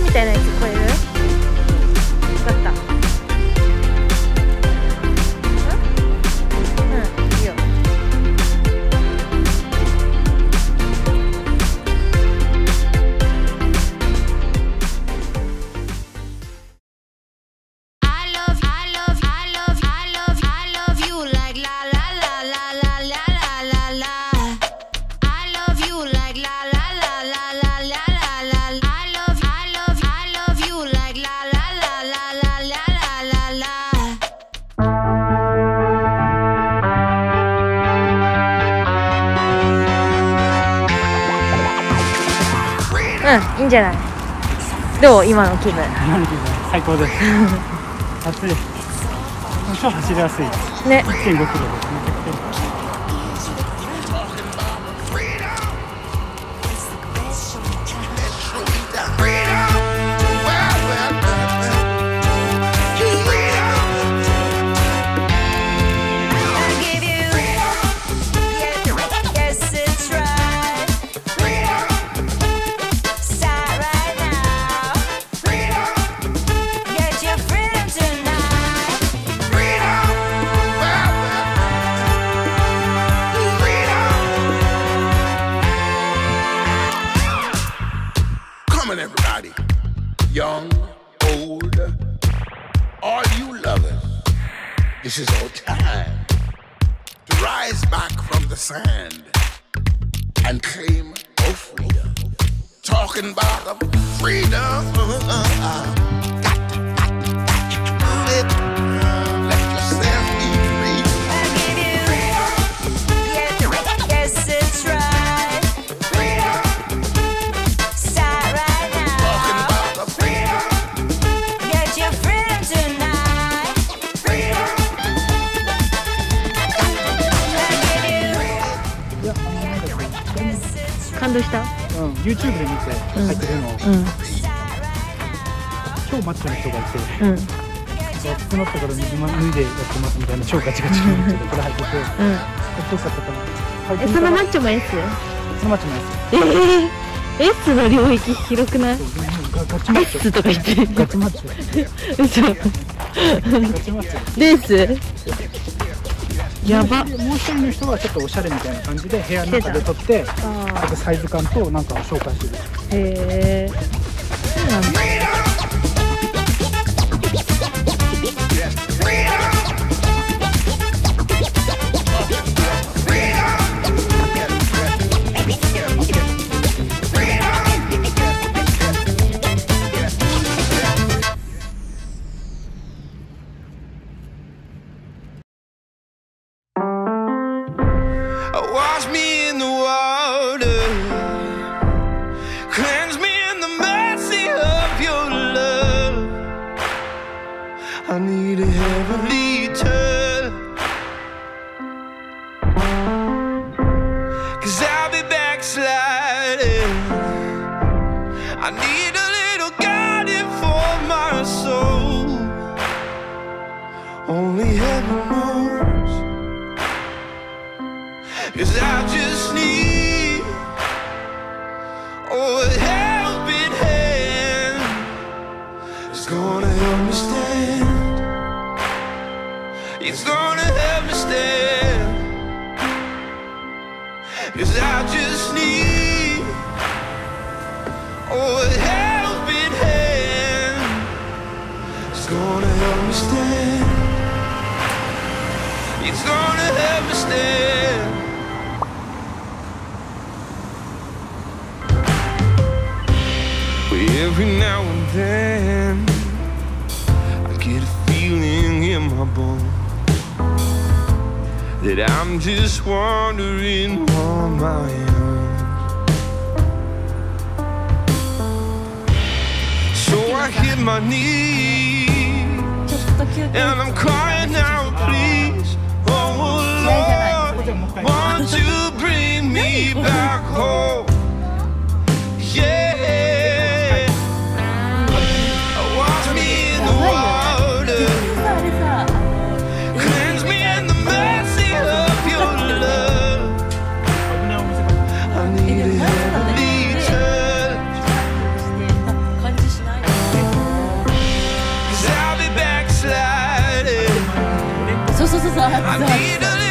みたいなやつこれうんいいんじゃない？どう？今の気分。今の気分最高です。暑い。超走りやすい。ね。1.5キロですね「all this is our time to rise back from the sand and claim our freedom. Talking about the freedom. 超マッチョな人がいて、うん。暑くなったから水ま脱いでやってますみたいな超ガチガチな人がこれ入ってて、うん。かっこよかったから、えそのマッチョも S? そのマッチョもえー、S の領域広くない？です。ガガチマッチョ。S とか言ってガチマッチョ。嘘。ガチマッチョ。レース？やば。でもう一人の人はちょっとおしゃれみたいな感じで部屋の中で撮って、あとサイズ感となんかを紹介してる。へえそうなんだ I need a heavenly touch, cause I'll be backsliding. I need a little guiding for my soul. Only heaven knows. Cause I just need oh, It's gonna help me stand. Cause I just need oh, a helping hand. It's gonna help me stand. It's gonna help me stand. Every now and then, I get a feeling in my bones that I'm just wandering on my own. So I hit my knees and I'm crying out, please, oh Lord, won't you bring me back home? Gott sei Dank.